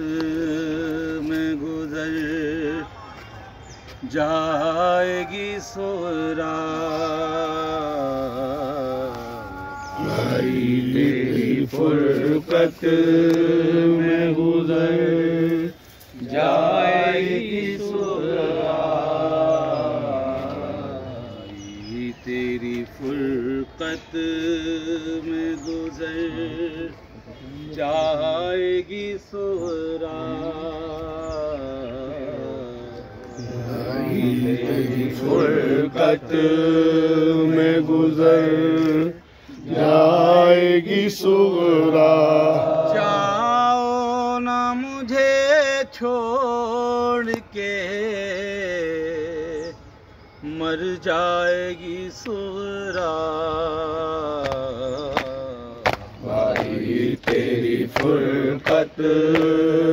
में गुजर जाएगी सोरा। भाई तेरी फुरकत में गुजर जाएगी सुराई तेरी फुरकत में गुजर जाएगी सोरा। फुरकत में गुजर जाएगी सुगरा जाओ ना मुझे छोड़ के, मर जाएगी सुरा।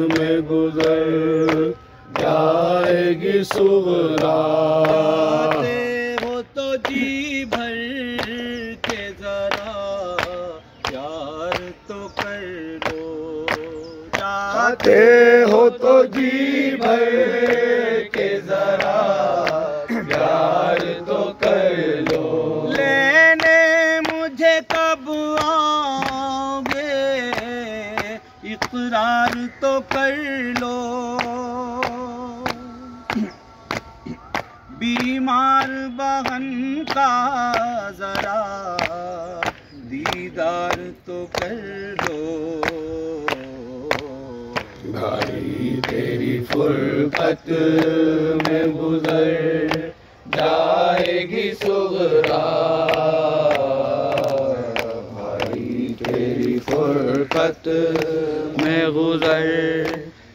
में गुजर जाएगी सुगरा। आते हो तो जी भर के जरा प्यार तो कर हो तो जी भर इकरार तो कर लो। बीमार बहन का जरा दीदार तो कर लो। भाई तेरी फुरकत में गुजर जाएगी सुगरा। फुरकत में गुजर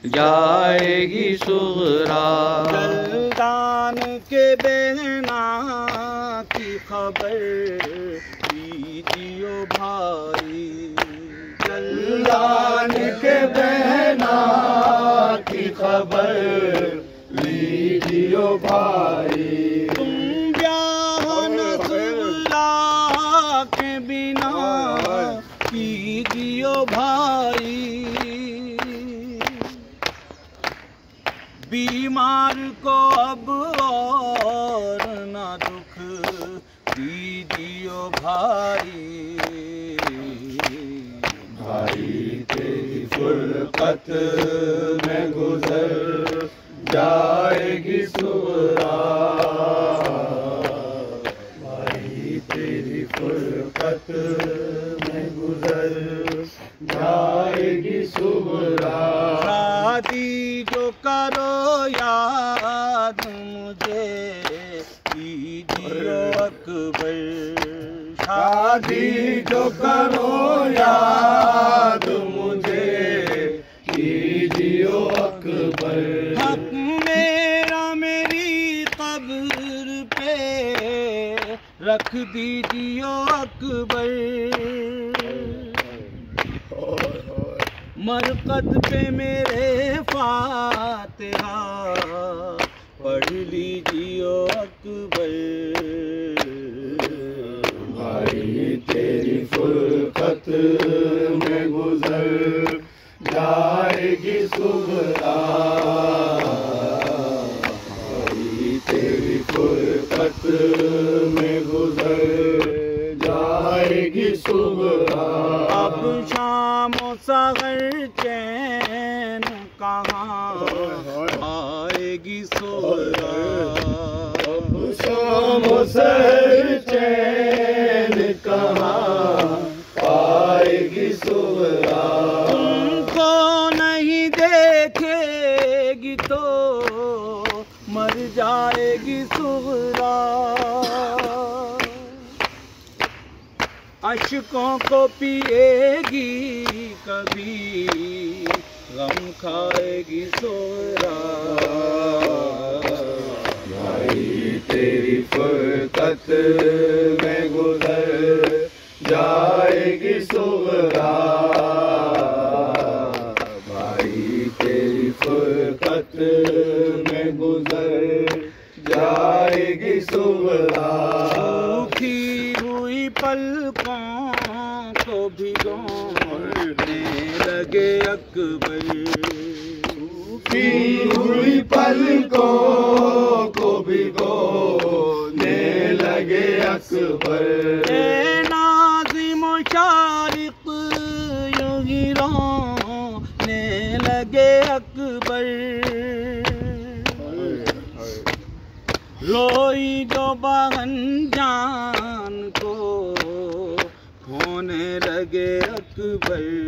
जाएगी सुगरा। के बहना की खबर लीजियो भाई। लान के बहना की खबर लीजियो भाई। बीमार को अब और ना दुख दीजियो भाई भाई तेरी फुरकत में गुजर जाएगी याद मुझे। कीजियो अकबर शादी जो करो याद मुझे। कीजियो अकबर। हक मेरा मेरी कब्र पे रख दीजियो अकबर मरकत पे मेरे फातिहा। पढ़ लीजियो अकबर। भाई तेरी फुरखत में गुजर जाएगी सुगरा अब शाम सगर चैन कहाँ आएगी सोरा? अब शाम सहर चैन कहाँ पाएगी सुगरा तुमको नहीं देखेगी तो मर जाएगी सुगरा अशकों को पिएगी कभी, गम खाएगी सोरा। भाई तेरी फुरकत में गुजर जाएगी सुगरा भाई तेरी फुरकत में गुजर जाएगी सुगरा की हुई पलकों को भिगोने लगे अकबर ए नाजिम शारिक यूं ही रोने लगे अकबर रोई जो बहन जान को होने लगे अकबर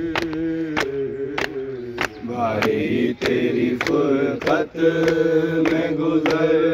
तेरी में गुजर